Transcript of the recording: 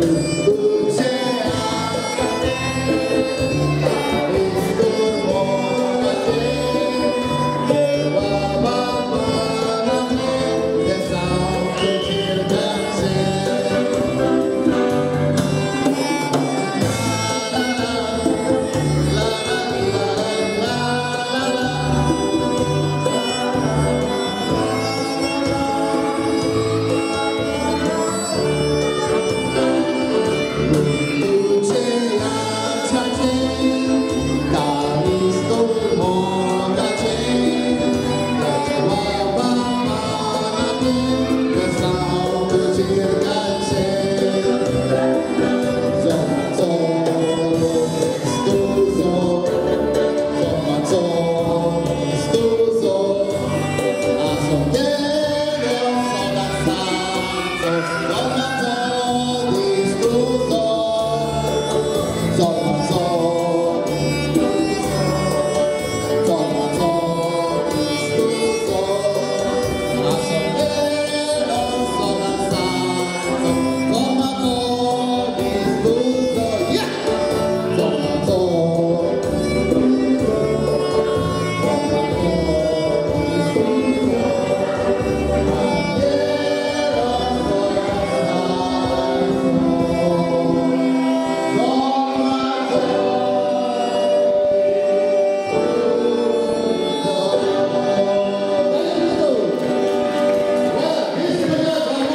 Deus.